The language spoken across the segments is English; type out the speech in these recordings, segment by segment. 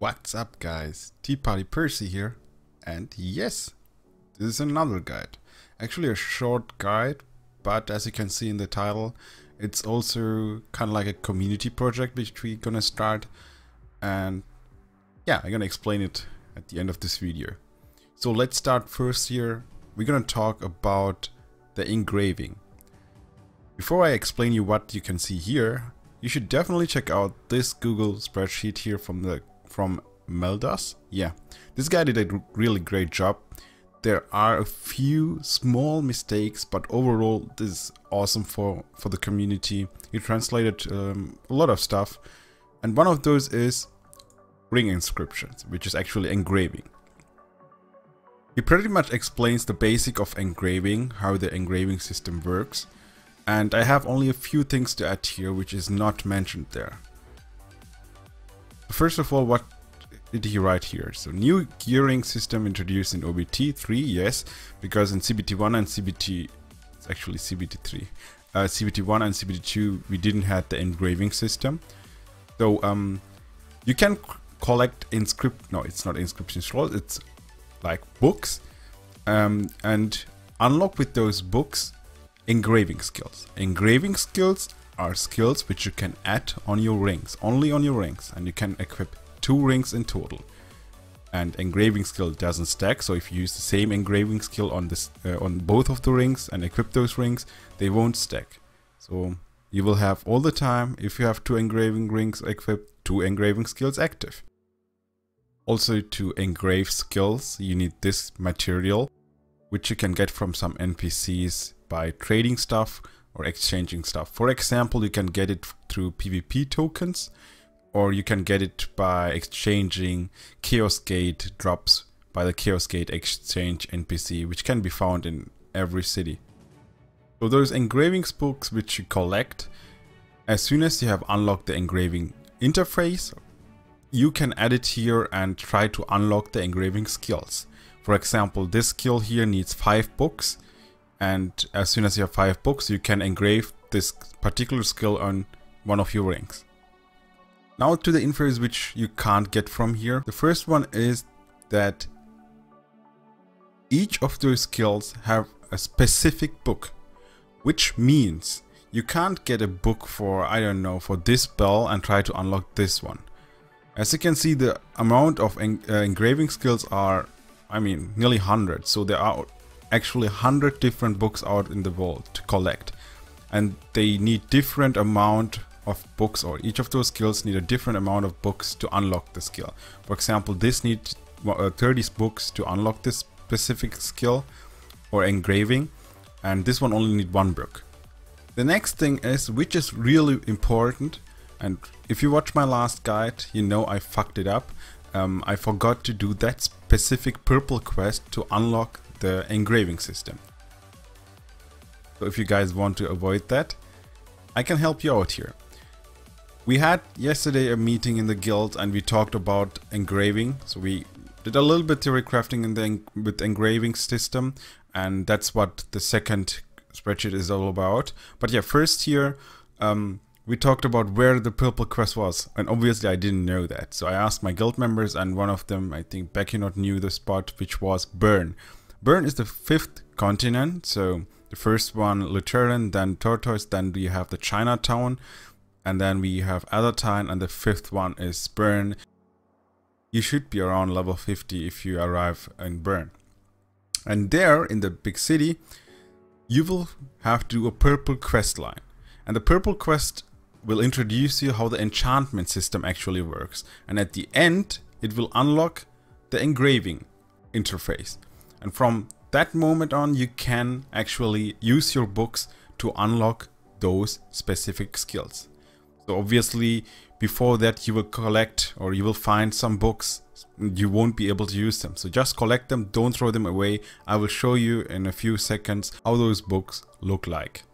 What's up guys, T-Party Percy here, and yes, this is another guide. Actually a short guide, but as you can see in the title, it's also kind of like a community project which we're gonna start, and yeah, I'm gonna explain it at the end of this video. So let's start first here, we're gonna talk about the engraving. Before I explain you what you can see here, you should definitely check out this Google spreadsheet here from the from Meldas. Yeah, this guy did a really great job. There are a few small mistakes, but overall this is awesome for, for the community. He translated um, a lot of stuff. And one of those is ring inscriptions, which is actually engraving. He pretty much explains the basic of engraving, how the engraving system works. And I have only a few things to add here, which is not mentioned there. First of all, what did he write here? So new gearing system introduced in OBT3, yes, because in CBT1 and CBT, it's actually CBT3, uh, CBT1 and CBT2, we didn't have the engraving system. So um, you can collect inscript, no, it's not inscription scrolls, it's like books, um, and unlock with those books engraving skills. Engraving skills are skills which you can add on your rings, only on your rings, and you can equip two rings in total. And engraving skill doesn't stack, so if you use the same engraving skill on this uh, on both of the rings and equip those rings, they won't stack. So you will have all the time, if you have two engraving rings equipped, two engraving skills active. Also to engrave skills, you need this material, which you can get from some NPCs by trading stuff or exchanging stuff. For example, you can get it through PvP tokens or you can get it by exchanging Chaos Gate drops by the Chaos Gate exchange NPC, which can be found in every city. So those engraving books which you collect, as soon as you have unlocked the engraving interface, you can add it here and try to unlock the engraving skills. For example, this skill here needs 5 books and as soon as you have 5 books you can engrave this particular skill on one of your rings. Now to the infos which you can't get from here. The first one is that each of those skills have a specific book, which means you can't get a book for, I don't know, for this bell and try to unlock this one. As you can see, the amount of en uh, engraving skills are, I mean, nearly 100. So there are actually 100 different books out in the world to collect. And they need different amount of books or each of those skills need a different amount of books to unlock the skill. For example, this needs uh, 30 books to unlock this specific skill or engraving and this one only need one book. The next thing is, which is really important and if you watch my last guide, you know I fucked it up. Um, I forgot to do that specific purple quest to unlock the engraving system. So if you guys want to avoid that, I can help you out here. We had yesterday a meeting in the guild and we talked about engraving. So we did a little bit theory crafting in the with engraving system and that's what the second spreadsheet is all about. But yeah, first here um, we talked about where the purple quest was and obviously I didn't know that. So I asked my guild members and one of them, I think Becky not knew the spot which was Bern. Bern is the fifth continent, so the first one Lutheran, then Tortoise, then we have the Chinatown, and then we have Alatine and the fifth one is Bern. You should be around level 50 if you arrive in Bern. And there in the big city, you will have to do a purple quest line. And the purple quest will introduce you how the enchantment system actually works. And at the end, it will unlock the engraving interface. And from that moment on, you can actually use your books to unlock those specific skills. So obviously before that you will collect or you will find some books. You won't be able to use them. So just collect them. Don't throw them away. I will show you in a few seconds how those books look like.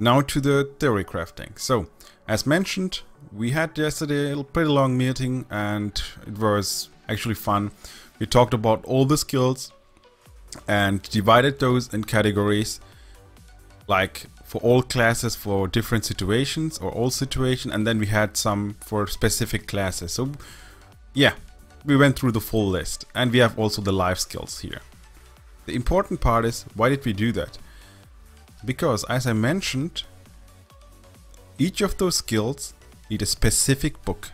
Now to the theory crafting. So as mentioned we had yesterday a pretty long meeting and it was actually fun. We talked about all the skills and divided those in categories like for all classes for different situations or all situation and then we had some for specific classes. So yeah we went through the full list and we have also the life skills here. The important part is why did we do that? Because as I mentioned each of those skills need a specific book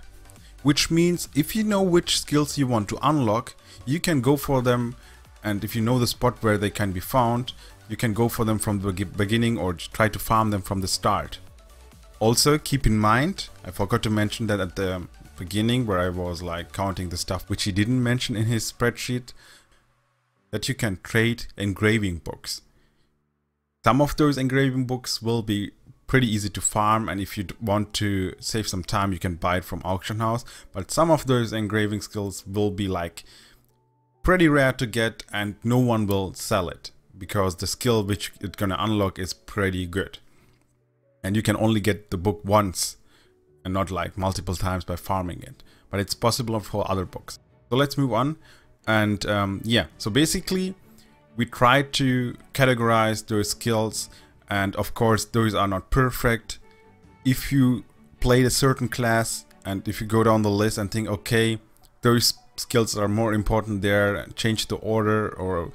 which means if you know which skills you want to unlock you can go for them and if you know the spot where they can be found you can go for them from the beginning or try to farm them from the start. Also keep in mind, I forgot to mention that at the beginning where I was like counting the stuff which he didn't mention in his spreadsheet, that you can trade engraving books. Some of those engraving books will be pretty easy to farm and if you want to save some time you can buy it from auction house but some of those engraving skills will be like pretty rare to get and no one will sell it because the skill which it's gonna unlock is pretty good. And you can only get the book once and not like multiple times by farming it. But it's possible for other books. So let's move on. And um, yeah, so basically we try to categorize those skills and of course those are not perfect. If you played a certain class and if you go down the list and think, okay, those skills are more important there, change the order or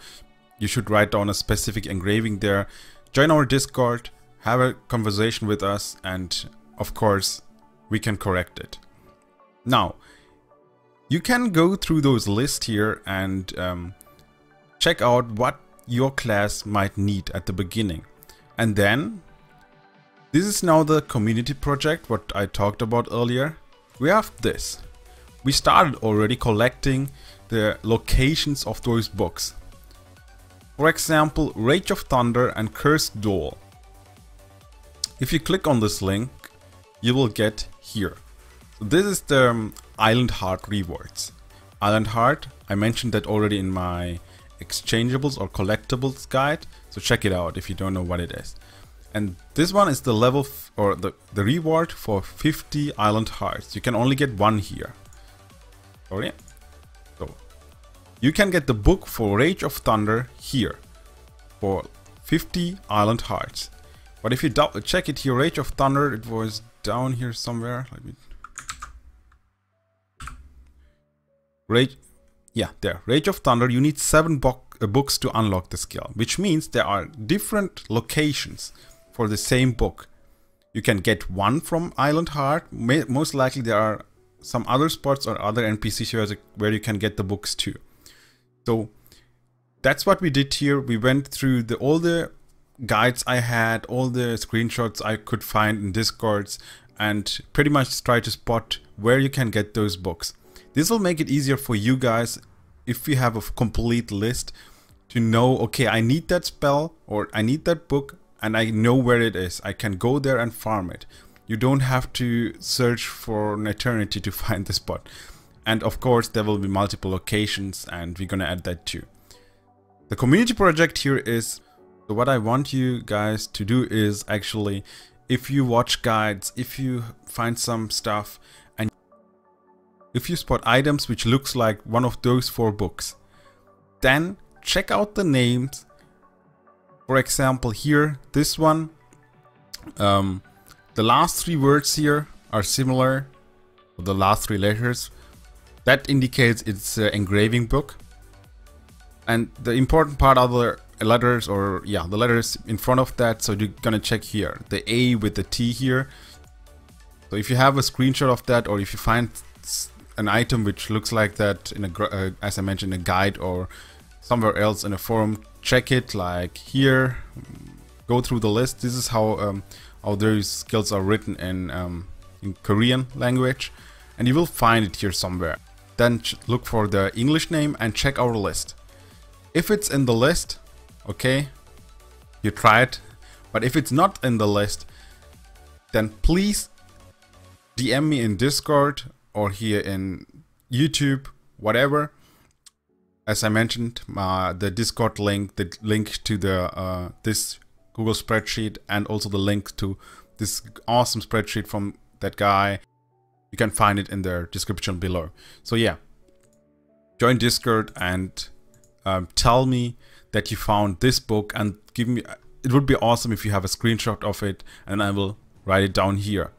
you should write down a specific engraving there. Join our Discord, have a conversation with us, and of course, we can correct it. Now, you can go through those lists here and um, check out what your class might need at the beginning. And then, this is now the community project, what I talked about earlier. We have this. We started already collecting the locations of those books. For example, Rage of Thunder and Cursed Duel. If you click on this link, you will get here. So this is the um, Island Heart rewards. Island Heart, I mentioned that already in my exchangeables or collectibles guide, so check it out if you don't know what it is. And this one is the level or the, the reward for 50 Island Hearts. You can only get one here. Oh yeah. So You can get the book for Rage of Thunder here for 50 Island Hearts. But if you double check it here, Rage of Thunder, it was down here somewhere. Let me... Rage, yeah, there. Rage of Thunder, you need seven bo uh, books to unlock the skill, which means there are different locations for the same book. You can get one from Island Heart. May most likely there are some other spots or other NPCs where you can get the books too. So that's what we did here. We went through the all the guides I had, all the screenshots I could find in Discords, and pretty much try to spot where you can get those books. This will make it easier for you guys if you have a complete list to know, okay, I need that spell or I need that book and I know where it is. I can go there and farm it. You don't have to search for an eternity to find the spot. And of course, there will be multiple locations and we're gonna add that too. The community project here is, so what I want you guys to do is actually, if you watch guides, if you find some stuff if you spot items which looks like one of those four books, then check out the names. For example, here, this one, um, the last three words here are similar, the last three letters, that indicates it's an engraving book. And the important part are the letters or yeah, the letters in front of that. So you're gonna check here, the A with the T here. So if you have a screenshot of that or if you find an item which looks like that in a, uh, as I mentioned, a guide or somewhere else in a forum, check it like here, go through the list. This is how, um, how those skills are written in, um, in Korean language and you will find it here somewhere. Then look for the English name and check our list. If it's in the list, okay, you try it. But if it's not in the list, then please DM me in Discord or here in YouTube, whatever. As I mentioned, uh, the Discord link, the link to the uh, this Google spreadsheet, and also the link to this awesome spreadsheet from that guy you can find it in the description below. So yeah, join Discord and um, tell me that you found this book and give me it would be awesome if you have a screenshot of it and I will write it down here.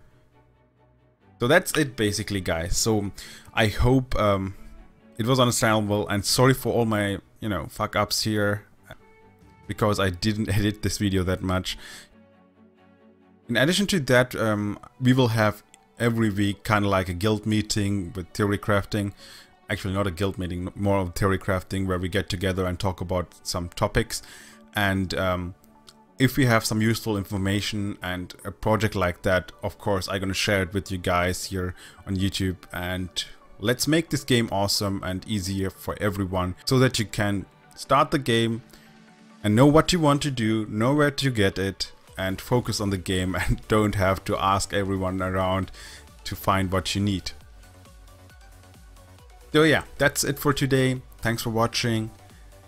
So that's it basically guys. So I hope um, it was understandable and sorry for all my, you know, fuck ups here because I didn't edit this video that much. In addition to that, um, we will have every week kind of like a guild meeting with theory crafting. Actually not a guild meeting, more of theory crafting where we get together and talk about some topics. And um, if we have some useful information and a project like that, of course, I'm gonna share it with you guys here on YouTube and let's make this game awesome and easier for everyone so that you can start the game and know what you want to do, know where to get it and focus on the game and don't have to ask everyone around to find what you need. So yeah, that's it for today. Thanks for watching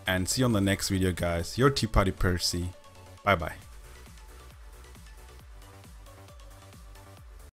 and see you on the next video guys. Your T-Party Percy. Bye bye.